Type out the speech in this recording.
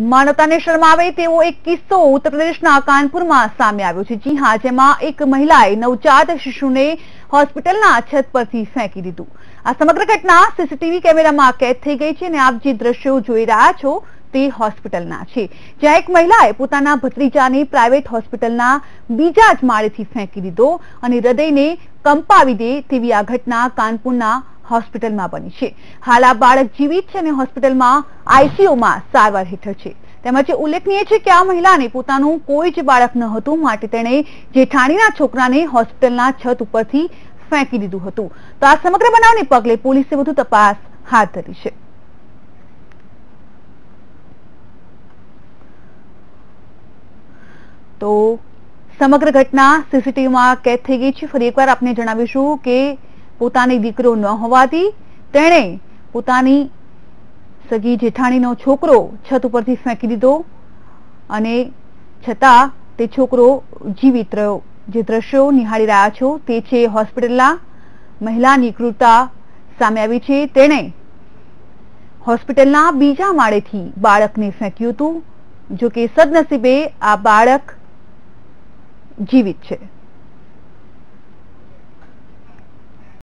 માનવતાને શરમાવે તેવો એક કિસ્સો ઉત્તર પ્રદેશના કાનપુરમાં સામે આવ્યો છે. જી હા, જેમાં એક મહિલાએ નવજાત શિશુને હોસ્પિટલના છત પરથી ફેંકી દીધું. આ સમગ્ર ઘટના સીસીટીવી કેમેરામાં કેદ થઈ ગઈ છે અને આપ જે દ્રશ્યો જોઈ રહ્યા છો તે હોસ્પિટલના છે. જ્યાં એક મહિલાએ પોતાના ભત્રીજાને પ્રાઇવેટ હોસ્પિટલના બીજા જ માળેથી ફેંકી દીધો અને હૃદયને કંપાવી દે તેવી આ ઘટના કાનપુરના હોસ્પિટલમાં બની છે. હાલ આ બાળક જીવિત છે અને હોસ્પિટલમાં આઈસીયુમાં સારવાર હેઠળ છે. તેમજ ઉલ્લેખનીય છે કે આ મહિલાને પોતાનું કોઈ જ બાળક ન હતું, માટે તેણે જેઠાણીના છોકરાને હોસ્પિટલના છત ઉપરથી ફેંકી દીધું હતું. તો આ સમગ્ર બનાવને પગલે પોલીસે વધુ તપાસ હાથ ધરી છે. તો સમગ્ર ઘટના સીસીટીવીમાં કેદ થઈ ગઈ છે. ફરી એકવાર આપને જણાવીશું કે પોતાની દીકરો ન હોવાથી તેણે પોતાની સગી જેઠાણીનો છોકરો છત ઉપરથી ફેંકી દીધો અને છતાં તે છોકરો જીવિત રહ્યો. જે દ્રશ્યો નિહાળી રહ્યા છો તે છે હોસ્પિટલના મહિલાની ક્રૂરતા સામે આવી છે. તેણે હોસ્પિટલના બીજા માળેથી બાળકને ફેંક્યું હતું જોકે સદનસીબે આ બાળક જીવિત છે.